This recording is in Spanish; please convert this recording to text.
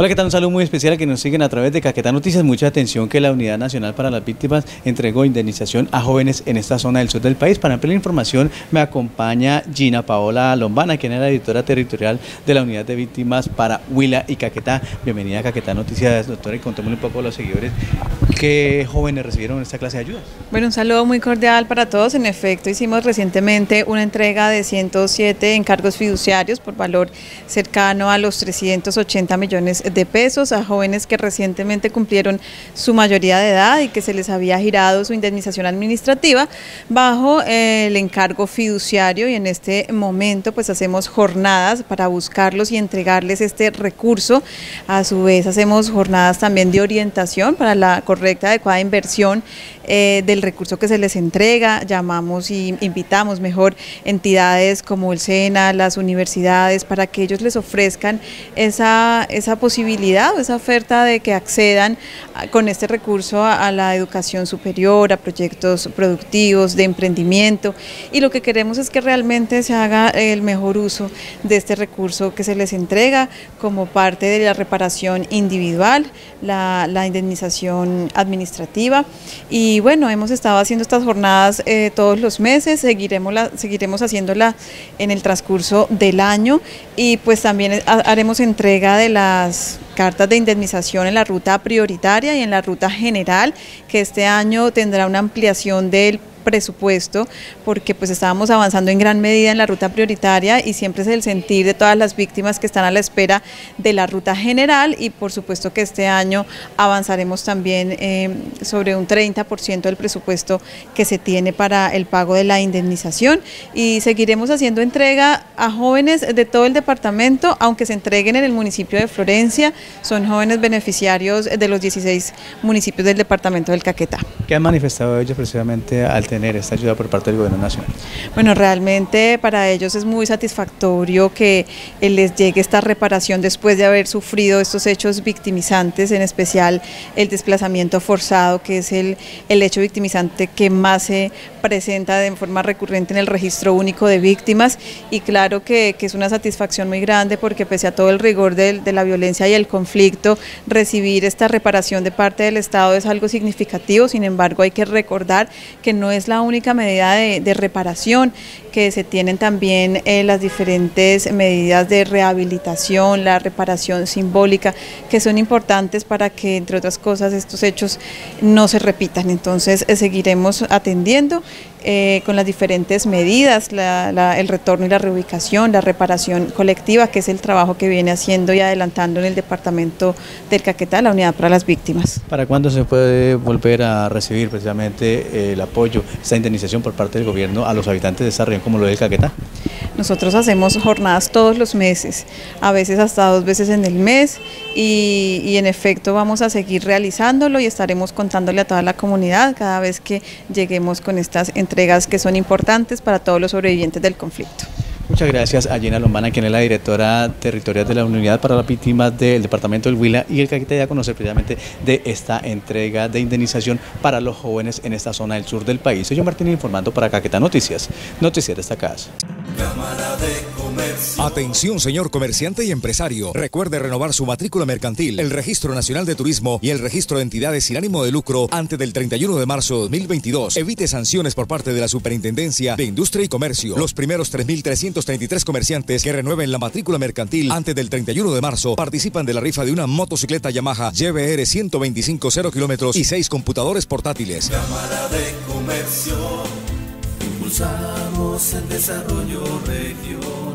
Hola, ¿qué tal? Un saludo muy especial a que nos siguen a través de Caquetá Noticias. Mucha atención que la Unidad Nacional para las Víctimas entregó indemnización a jóvenes en esta zona del sur del país. Para ampliar la información me acompaña Gina Paola Lombana, quien es la editora territorial de la Unidad de Víctimas para Huila y Caquetá. Bienvenida a Caquetá Noticias, doctora, y contémosle un poco a los seguidores qué jóvenes recibieron esta clase de ayuda. Bueno, un saludo muy cordial para todos. En efecto, hicimos recientemente una entrega de 107 encargos fiduciarios por valor cercano a los 380 millones de pesos a jóvenes que recientemente cumplieron su mayoría de edad y que se les había girado su indemnización administrativa bajo el encargo fiduciario y en este momento pues hacemos jornadas para buscarlos y entregarles este recurso. A su vez hacemos jornadas también de orientación para la correcta adecuada inversión eh, del recurso que se les entrega, llamamos y invitamos mejor entidades como el SENA, las universidades, para que ellos les ofrezcan esa, esa posibilidad o esa oferta de que accedan con este recurso a, la educación superior, a proyectos productivos, de emprendimiento. Y lo que queremos es que realmente se haga el mejor uso de este recurso que se les entrega como parte de la reparación individual, la, la indemnización administrativa. Y bueno, hemos estado haciendo estas jornadas eh, todos los meses, seguiremos, la, seguiremos haciéndola en el transcurso del año. Y pues también haremos entrega de las cartas de indemnización en la ruta prioritaria y en la ruta general, que este año tendrá una ampliación del presupuesto porque pues estábamos avanzando en gran medida en la ruta prioritaria y siempre es el sentir de todas las víctimas que están a la espera de la ruta general y por supuesto que este año avanzaremos también eh, sobre un 30% del presupuesto que se tiene para el pago de la indemnización y seguiremos haciendo entrega a jóvenes de todo el departamento, aunque se entreguen en el municipio de Florencia, son jóvenes beneficiarios de los 16 municipios del departamento del Caquetá. ¿Qué han manifestado ellos precisamente al tener esta ayuda por parte del gobierno nacional? Bueno, realmente para ellos es muy satisfactorio que les llegue esta reparación después de haber sufrido estos hechos victimizantes, en especial el desplazamiento forzado, que es el, el hecho victimizante que más se presenta de forma recurrente en el registro único de víctimas y claro que, que es una satisfacción muy grande porque pese a todo el rigor de, de la violencia y el conflicto, recibir esta reparación de parte del Estado es algo significativo, sin embargo hay que recordar que no es es la única medida de, reparación, que se tienen también eh, las diferentes medidas de rehabilitación, la reparación simbólica, que son importantes para que, entre otras cosas, estos hechos no se repitan. Entonces, eh, seguiremos atendiendo eh, con las diferentes medidas, el retorno y la reubicación, la reparación colectiva, que es el trabajo que viene haciendo y adelantando en el departamento del Caquetá, la unidad para las víctimas. ¿Para cuándo se puede volver a recibir precisamente el apoyo esta indemnización por parte del gobierno a los habitantes de esta región como lo es Caquetá? Nosotros hacemos jornadas todos los meses, a veces hasta dos veces en el mes y, y, en efecto vamos a seguir realizándolo y estaremos contándole a toda la comunidad cada vez que lleguemos con estas entregas que son importantes para todos los sobrevivientes del conflicto. Muchas gracias a Gina Lombana, quien es la directora territorial de la Unidad para las Víctimas del Departamento del Huila y el que da a conocer precisamente de esta entrega de indemnización para los jóvenes en esta zona del sur del país. Soy Martín informando para Caquetá Noticias, Noticias de esta casa. Cámara de Atención, señor comerciante y empresario. Recuerde renovar su matrícula mercantil, el Registro Nacional de Turismo y el Registro de Entidades sin ánimo de lucro antes del 31 de marzo de 2022. Evite sanciones por parte de la Superintendencia de Industria y Comercio. Los primeros 3.333 comerciantes que renueven la matrícula mercantil antes del 31 de marzo participan de la rifa de una motocicleta Yamaha YBR 125 0 kilómetros y 6 computadores portátiles. Cámara de Comercio, impulsamos el desarrollo regional.